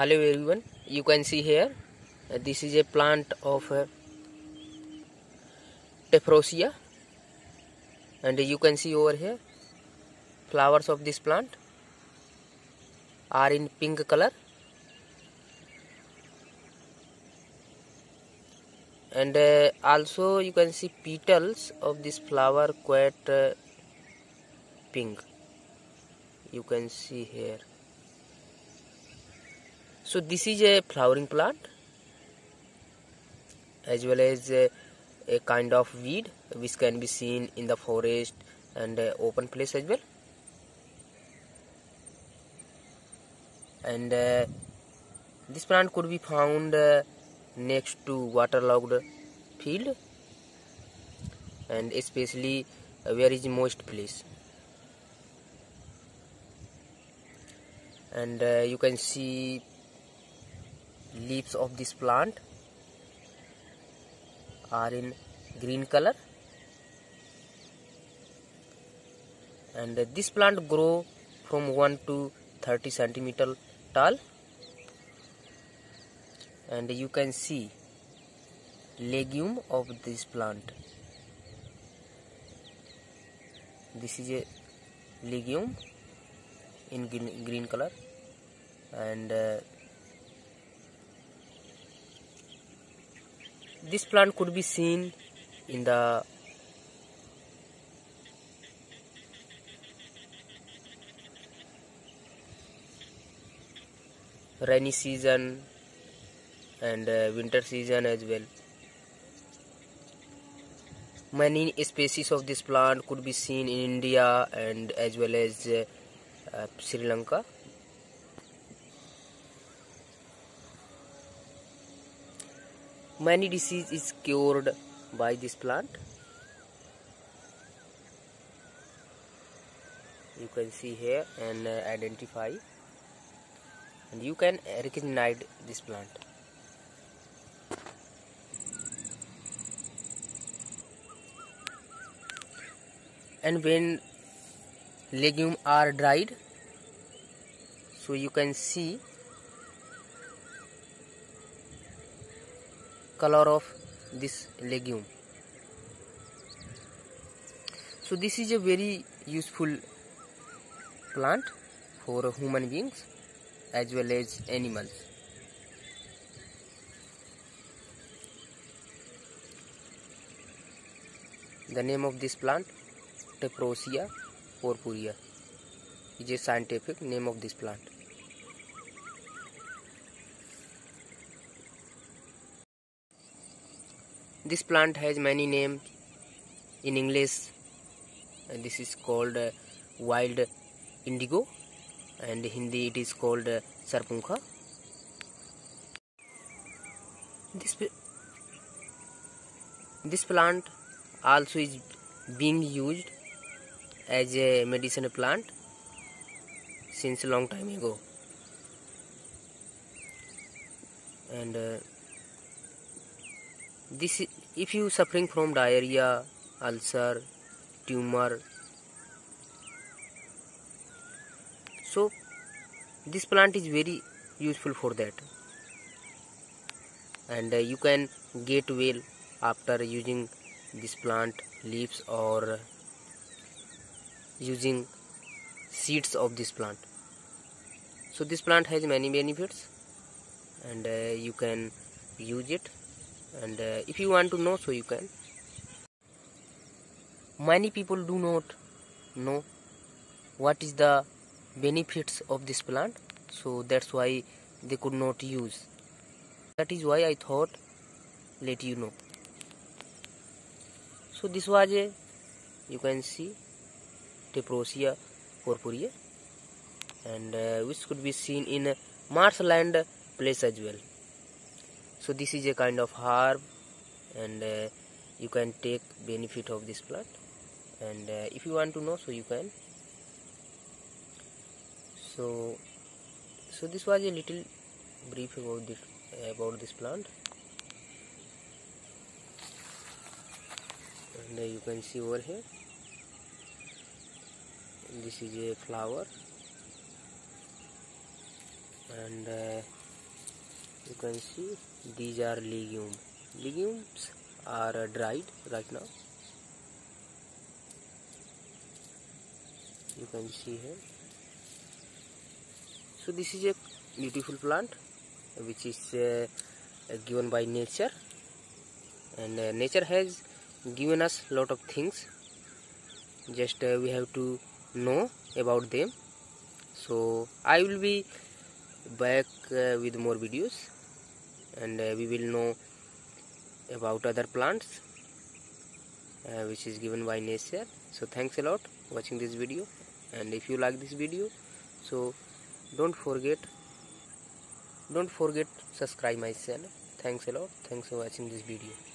hello everyone. You can see here uh, this is a plant of uh, tephrosia and you can see over here flowers of this plant are in pink color. And uh, also you can see petals of this flower quite uh, pink. You can see here so this is a flowering plant as well as a, a kind of weed which can be seen in the forest and uh, open place as well. And uh, this plant could be found uh, next to waterlogged field and especially uh, where is moist place. And uh, you can see leaves of this plant are in green color. And this plant grow from 1 to 30 centimeter tall. And you can see legume of this plant. This is a legume in green, green color. And uh, this plant could be seen in the rainy season and uh, winter season as well. Many species of this plant could be seen in india and as well as uh, uh, sri lanka many disease is cured by this plant. You can see here and uh, identify. And you can recognize this plant. And when legume are dried so you can see color of this legume. So this is a very useful plant for human beings as well as animals. The name of this plant tephrosia purpurea is a scientific name of this plant this plant has many names in english. And this is called uh, wild indigo. And hindi it is called uh, sarpunkha. This this plant also is being used as a medicinal plant since a long time ago. And uh, this if you suffering from diarrhea ulcer tumor so this plant is very useful for that. And uh, you can get well after using this plant leaves or using seeds of this plant. So this plant has many benefits and uh, you can use it and uh, if you want to know so you can. Many people do not know what is the benefits of this plant so that's why they could not use. That is why i thought let you know. So this was a you can see tephrosia purpurea and uh, which could be seen in marshland place as well so this is a kind of herb and uh, you can take benefit of this plant. And uh, if you want to know so you can. So so this was a little brief about this about this plant. And uh, you can see over here. This is a flower. And uh, you can see these are legume. Legumes are uh, dried right now. You can see here. So this is a beautiful plant which is uh, given by nature. And uh, nature has given us lot of things. Just uh, we have to know about them. So i will be back uh, with more videos and uh, we will know about other plants uh, which is given by nature so thanks a lot watching this video. And if you like this video so don't forget don't forget subscribe my channel. Thanks a lot. Thanks for watching this video